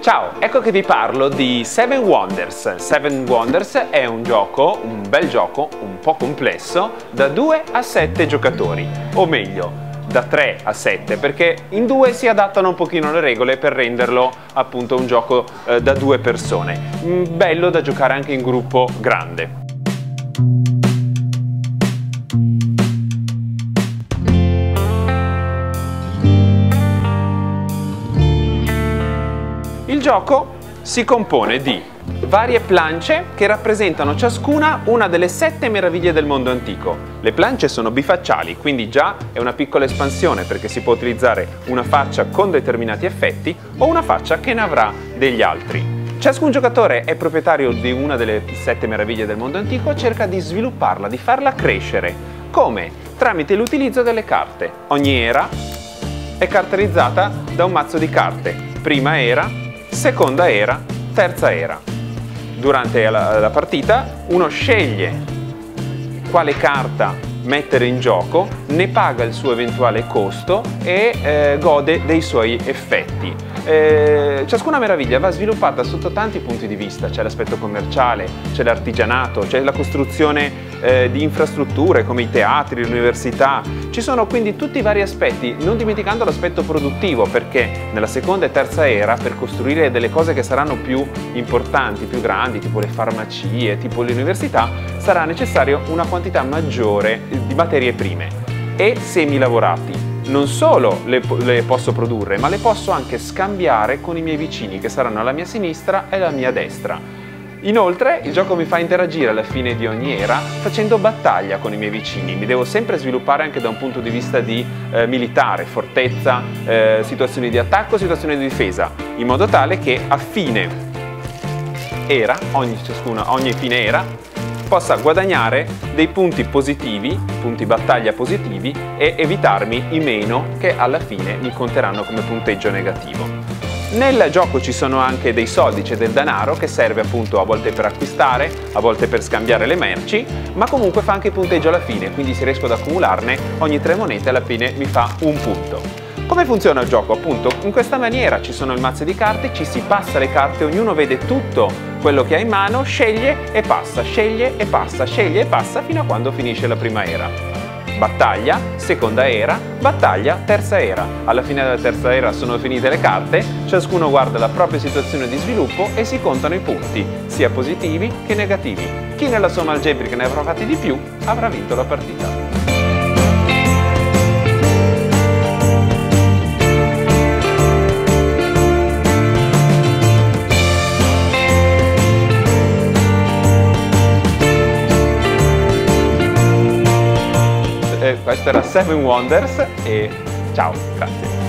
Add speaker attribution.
Speaker 1: Ciao, ecco che vi parlo di Seven Wonders. Seven Wonders è un gioco, un bel gioco, un po' complesso, da 2 a 7 giocatori, o meglio, da 3 a 7 perché in due si adattano un pochino le regole per renderlo appunto un gioco eh, da due persone. Mm, bello da giocare anche in gruppo grande. Gioco si compone di varie plance che rappresentano ciascuna una delle sette meraviglie del mondo antico. Le plance sono bifacciali, quindi già è una piccola espansione perché si può utilizzare una faccia con determinati effetti o una faccia che ne avrà degli altri. Ciascun giocatore è proprietario di una delle sette meraviglie del mondo antico e cerca di svilupparla, di farla crescere. Come? Tramite l'utilizzo delle carte. Ogni era è caratterizzata da un mazzo di carte. Prima era, seconda era, terza era. Durante la, la partita uno sceglie quale carta mettere in gioco, ne paga il suo eventuale costo e eh, gode dei suoi effetti. Eh, ciascuna meraviglia va sviluppata sotto tanti punti di vista, c'è l'aspetto commerciale, c'è l'artigianato, c'è la costruzione eh, di infrastrutture come i teatri, le università, ci sono quindi tutti i vari aspetti, non dimenticando l'aspetto produttivo perché nella seconda e terza era per costruire delle cose che saranno più importanti, più grandi, tipo le farmacie, tipo le università, sarà necessario una quantità maggiore di materie prime e semi lavorati non solo le, le, posso produrre, ma le posso anche scambiare con i miei vicini che saranno alla mia sinistra e alla mia destra. Inoltre il gioco mi fa interagire alla fine di ogni era facendo battaglia con i miei vicini, mi devo sempre sviluppare anche da un punto di vista di eh, militare, fortezza, eh, situazioni di attacco, situazioni di difesa, in modo tale che a fine era, ogni, ciascuna, ogni fine era, possa guadagnare dei punti positivi, punti battaglia positivi e evitarmi i meno che alla fine mi conteranno come punteggio negativo. Nel gioco ci sono anche dei soldi, c'è del denaro che serve appunto a volte per acquistare, a volte per scambiare le merci, ma comunque fa anche punteggio alla fine, quindi se riesco ad accumularne ogni tre monete alla fine mi fa un punto. Come funziona il gioco? Appunto, in questa maniera ci sono il mazzo di carte, ci si passa le carte, ognuno vede tutto quello che ha in mano, sceglie e passa, sceglie e passa, sceglie e passa fino a quando finisce la prima era. Battaglia, seconda era, battaglia, terza era. Alla fine della terza era sono finite le carte, ciascuno guarda la propria situazione di sviluppo e si contano i punti, sia positivi che negativi. Chi nella somma algebrica ne avrà fatti di più avrà vinto la partita. Questo era Seven Wonders e ciao, grazie.